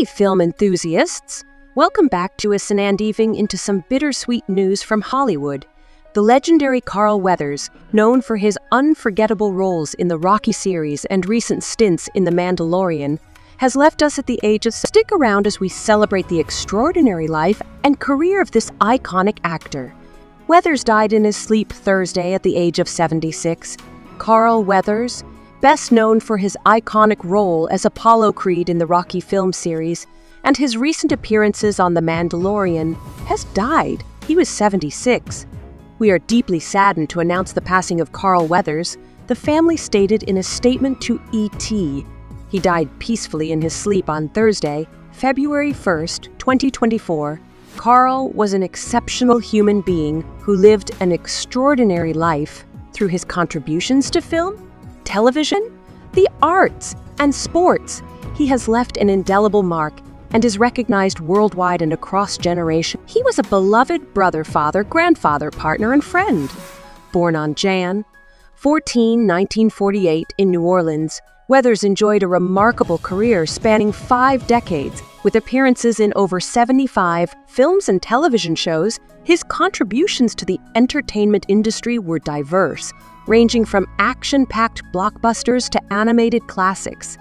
Hey, film enthusiasts! Welcome back to us and Andiving into some bittersweet news from Hollywood. The legendary Carl Weathers, known for his unforgettable roles in the Rocky series and recent stints in The Mandalorian, has left us at the age of stick around as we celebrate the extraordinary life and career of this iconic actor. Weathers died in his sleep Thursday at the age of 76. Carl Weathers, best known for his iconic role as Apollo Creed in the Rocky film series and his recent appearances on The Mandalorian, has died. He was 76. We are deeply saddened to announce the passing of Carl Weathers, the family stated in a statement to ET. He died peacefully in his sleep on Thursday, February 1st, 2024. Carl was an exceptional human being who lived an extraordinary life through his contributions to film, television, the arts, and sports. He has left an indelible mark and is recognized worldwide and across generations. He was a beloved brother, father, grandfather, partner, and friend. Born on Jan 14, 1948, in New Orleans, Weathers enjoyed a remarkable career spanning five decades. With appearances in over 75 films and television shows, his contributions to the entertainment industry were diverse, ranging from action packed blockbusters to animated classics.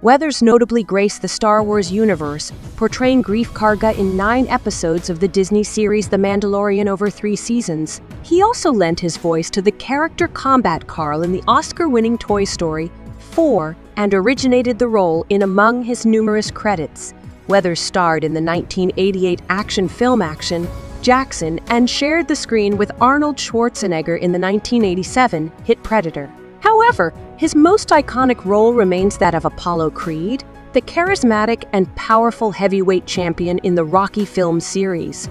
Weathers notably graced the Star Wars universe, portraying Greef Karga in nine episodes of the Disney series The Mandalorian over three seasons. He also lent his voice to the character Combat Carl in the Oscar-winning Toy Story 4 and originated the role in among his numerous credits. Weathers starred in the 1988 action film Action, Jackson, and shared the screen with Arnold Schwarzenegger in the 1987 hit Predator. However, his most iconic role remains that of Apollo Creed, the charismatic and powerful heavyweight champion in the Rocky film series.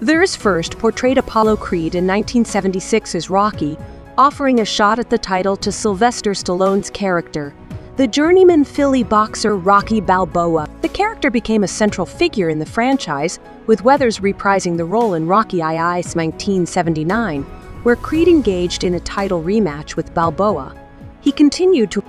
Weathers first portrayed Apollo Creed in 1976 as Rocky, offering a shot at the title to Sylvester Stallone's character, the journeyman Philly boxer Rocky Balboa. The character became a central figure in the franchise, with Weathers reprising the role in Rocky II 1979, where Creed engaged in a title rematch with Balboa. He continued to